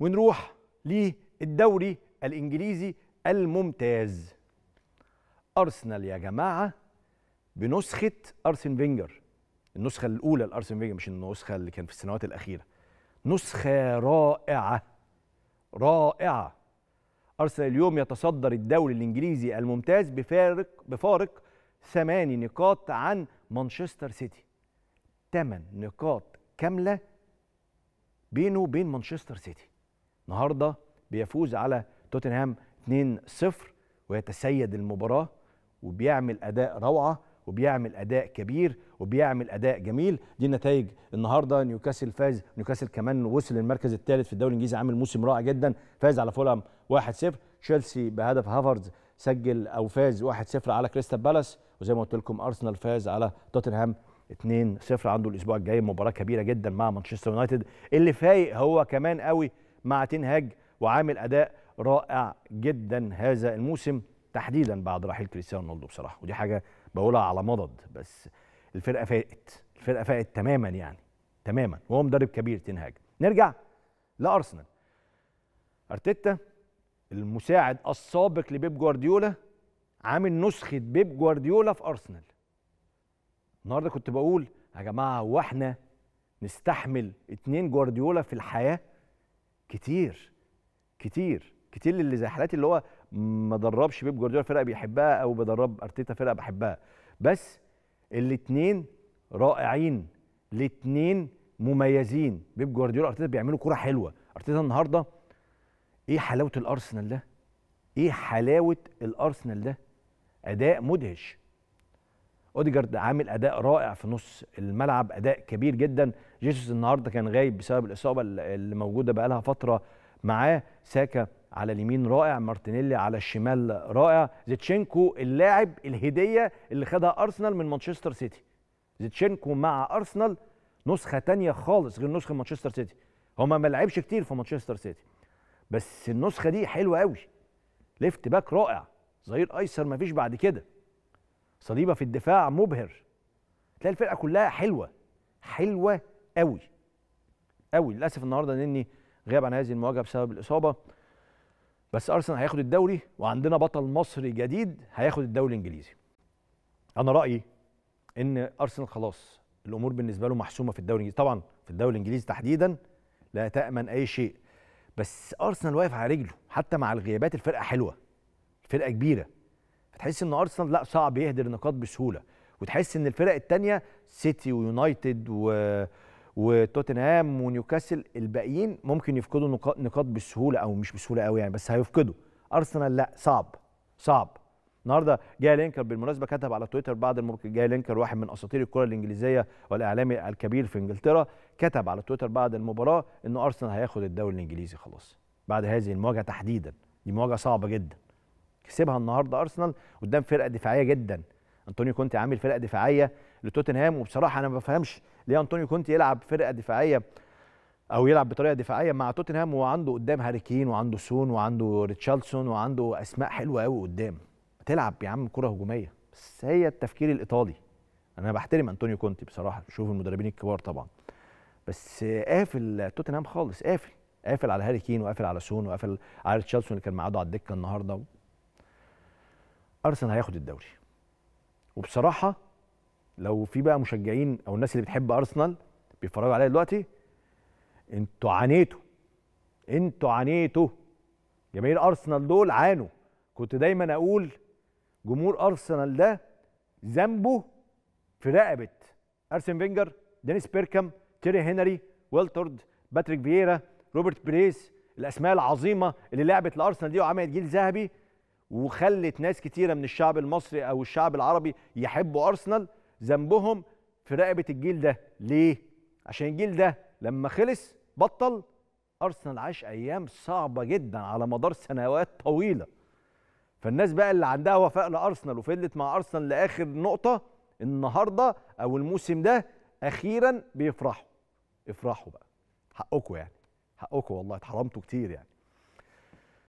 ونروح للدوري الإنجليزي الممتاز. أرسنال يا جماعة بنسخة أرسن فينجر. النسخة الأولى لأرسن فينجر مش النسخة اللي كان في السنوات الأخيرة. نسخة رائعة رائعة. أرسنال اليوم يتصدر الدوري الإنجليزي الممتاز بفارق بفارق ثماني نقاط عن مانشستر سيتي. ثمان نقاط كاملة بينه وبين مانشستر سيتي. النهارده بيفوز على توتنهام 2-0 ويتسيد المباراة وبيعمل أداء روعة وبيعمل أداء كبير وبيعمل أداء جميل. دي نتائج النهارده. نيوكاسل فاز نيوكاسل كمان وصل للمركز الثالث في الدوري الإنجليزي عامل موسم رائع جدا. فاز على فولهام 1-0 تشيلسي بهدف هافرز سجل أو فاز 1-0 على كريستال بالاس. وزي ما قلت لكم أرسنال فاز على توتنهام 2-0 عنده الأسبوع الجاي مباراة كبيرة جدا مع مانشستر يونايتد. اللي فايق هو كمان قوي مع تنهاج وعامل أداء رائع جدا هذا الموسم تحديدا بعد رحيل كريستيانو رونالدو بصراحة. ودي حاجة بقولها على مضض بس الفرقة فاقت الفرقة فاقت تماما يعني تماما. وهو مدرب كبير تنهاج نرجع لأرسنال. أرتيتا المساعد السابق لبيب جوارديولا عامل نسخة بيب جوارديولا في أرسنال. النهارده كنت بقول يا جماعة هو إحنا نستحمل اتنين جوارديولا في الحياة كتير كتير كتير اللي زي حالاتي اللي هو ما دربش بيب جوارديولا فرقة بيحبها أو بدرب أرتيتا فرقة بحبها. بس الاتنين رائعين الاتنين مميزين. بيب جوارديولا ارتيتا بيعملوا كوره حلوة. أرتيتا النهارده إيه حلاوة الأرسنال ده؟ إيه حلاوة الأرسنال ده؟ أداء مدهش. أوديجارد عامل أداء رائع في نص الملعب أداء كبير جدا. جيسوس النهارده كان غايب بسبب الإصابة اللي موجودة بقالها فترة معاه. ساكا على اليمين رائع مارتينيلي على الشمال رائع. زينتشينكو اللاعب الهدية اللي خدها أرسنال من مانشستر سيتي. زينتشينكو مع أرسنال نسخة تانية خالص غير نسخة مانشستر سيتي. هما ما لعبش كتير في مانشستر سيتي بس النسخة دي حلوة قوي left back رائع ظهير أيسر ما فيش بعد كده. صليبة في الدفاع مبهر. تلاقي الفرقة كلها حلوة حلوة قوي قوي. للأسف النهارده النني غاب عن هذه المواجهة بسبب الإصابة. بس أرسنال هياخد الدوري وعندنا بطل مصري جديد هياخد الدوري الإنجليزي. أنا رأيي إن أرسنال خلاص الأمور بالنسبة له محسومة في الدوري الإنجليزي. طبعا في الدوري الإنجليزي تحديدا لا تأمن أي شيء. بس أرسنال واقف على رجله حتى مع الغيابات الفرقة حلوة الفرقه كبيرة. فتحس إن أرسنال لا صعب يهدر نقاط بسهولة. وتحس إن الفرق الثانية سيتي ويونايتد و وتوتنهام ونيوكاسل الباقيين ممكن يفقدوا نقاط بسهولة أو مش بسهولة قوي يعني بس هيفقدوا. أرسنال لا صعب صعب. النهارده جاري لينيكر بالمناسبة كتب على تويتر بعد المباراه جاري لينيكر واحد من أساطير الكرة الإنجليزية والإعلامي الكبير في إنجلترا كتب على تويتر بعد المباراة ان أرسنال هياخد الدوري الإنجليزي خلاص. بعد هذه المواجهة تحديدا. دي مواجهة صعبة جدا. كسبها النهارده أرسنال قدام فرقة دفاعية جدا. أنطونيو كونتي عامل فرقة دفاعية لتوتنهام وبصراحة أنا ما بفهمش ليه أنطونيو كونتي يلعب فرقة دفاعية أو يلعب بطريقة دفاعية مع توتنهام وعنده قدام هاري كين وعنده سون وعنده ريتشاردسون وعنده أسماء حلوة قوي قدام. تلعب يا عم كرة هجومية. بس هي التفكير الإيطالي. أنا بحترم أنطونيو كونتي بصراحة بشوف المدربين الكبار طبعا. بس قافل توتنهام خالص قافل. قافل على هاري كين وقافل على سون وقافل على ريتشاردسون اللي كان مقعده على الدكة النهارده. أرسنال هياخد الدوري. وبصراحة لو في بقى مشجعين أو الناس اللي بتحب أرسنال بيتفرجوا عليا دلوقتي أنتوا عانيتوا أنتوا عانيتوا. جماهير أرسنال دول عانوا. كنت دايما أقول جمهور أرسنال ده ذنبه في رقبة أرسن فينجر دينيس بيركام تيري هنري ويلتورد باتريك فييرا روبير بيريس الأسماء العظيمة اللي لعبت لأرسنال دي وعملت جيل ذهبي. وخلت ناس كتيرة من الشعب المصري أو الشعب العربي يحبوا أرسنال ذنبهم في رقبة الجيل ده. ليه؟ عشان الجيل ده لما خلص بطل أرسنال عاش أيام صعبة جدا على مدار سنوات طويلة. فالناس بقى اللي عندها وفاء لأرسنال وفضلت مع أرسنال لآخر نقطة النهارده أو الموسم ده أخيرا بيفرحوا. افرحوا بقى. حقكم يعني. حقكم والله اتحرمتوا كتير يعني.